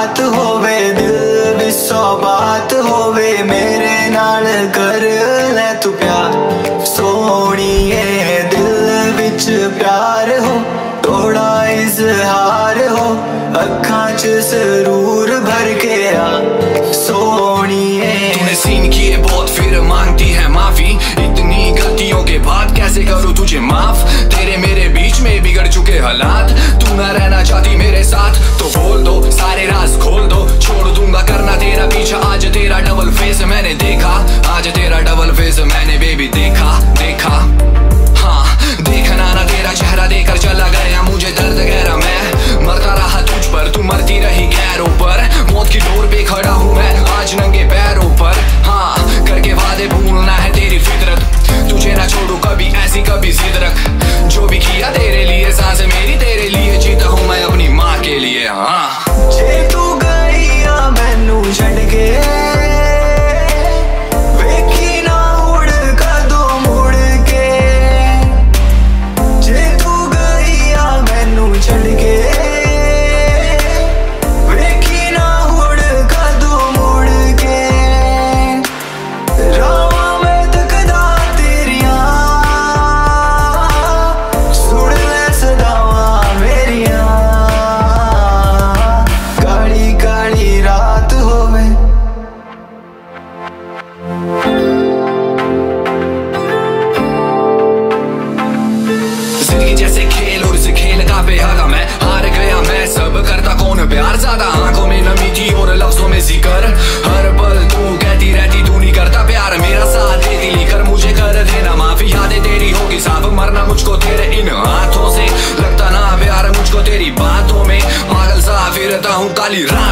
बात होवे, दिल भी सौ बात होवे, मेरे नाल कर ले तू प्यार। सोनी है दिल बिच प्यार हो, थोड़ा इजहार हो, अखा च सरूर भर के आ। सोनिए। तूने सीन किए, बहुत फिर मांगती है face of many baby जैसे खेल और इस खेल का बेहाला मैं हार गया मैं, सब करता कौन प्यार? ज़्यादा आँखों में नमी थी और लफ्जों में ज़िक्र। हर पल तू कहती रहती, तू नहीं करता प्यार। मेरा साथ देती लेकर मुझे कर देना माफ़ी। यादें तेरी होगी साफ़, मरना मुझको तेरे इन हाथों से। लगता ना प्यार मुझको तेरी बातों में। पागल सा फिरता हूँ काली रात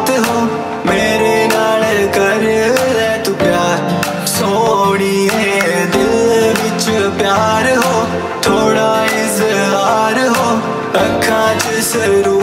बात हो, मेरे नाल कर ले तू प्यार। सोड़िए दिल बिच प्यार हो, थोड़ा इजहार हो अखा च सरू